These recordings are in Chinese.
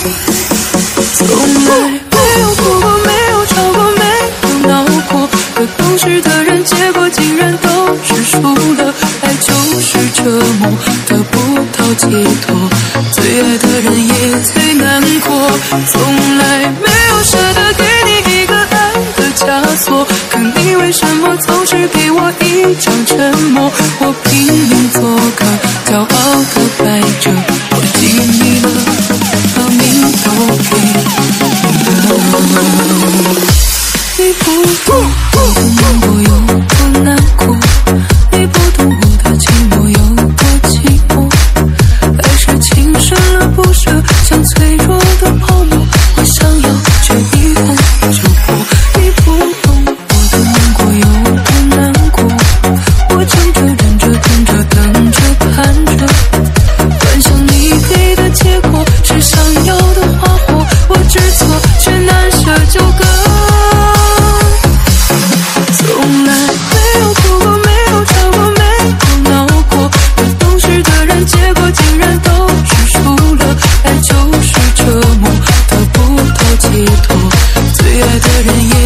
从来没有哭过没有吵过没有闹过可懂事的人结果竟然都是输了爱就是折磨得不到解脱最爱的人也最难过从来没有舍得给你一个爱的枷锁可你为什么总是给我一场沉默。我拼命做个骄傲的摆着我的 Thank you. You're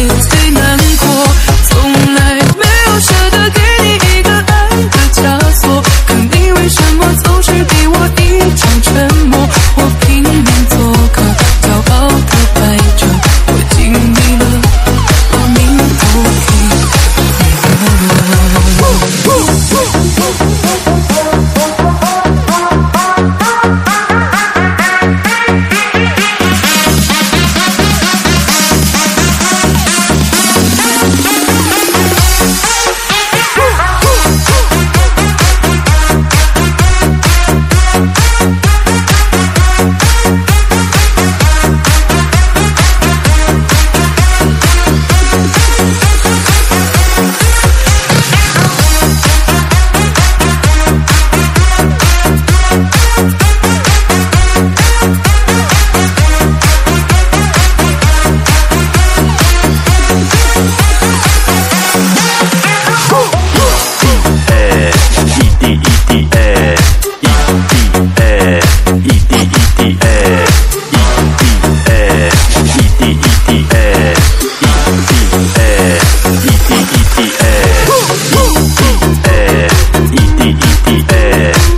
えー、ETETA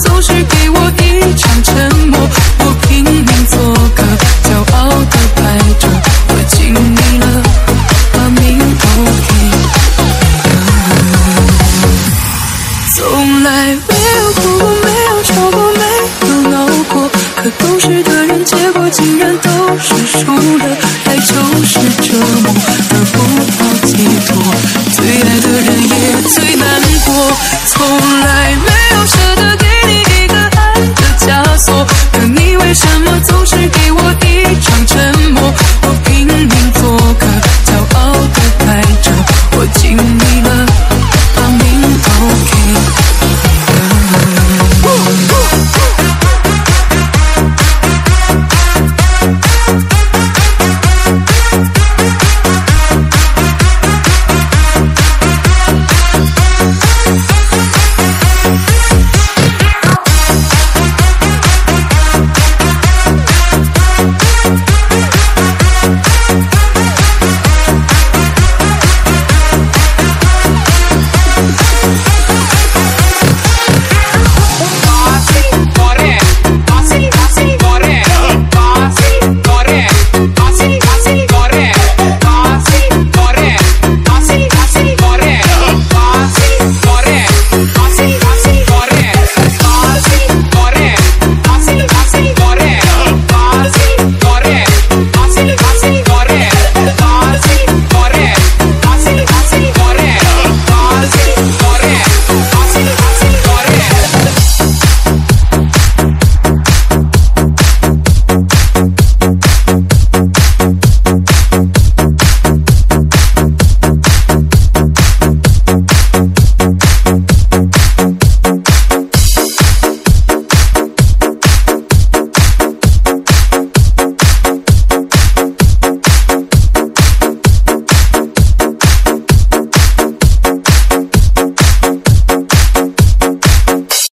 总是给我一场沉默，我拼命做个骄傲的白昼，我尽力了，把命都从来没有哭过，没有吵过，没有闹过，可懂事的人，结果竟然都是输了，爱就是折磨。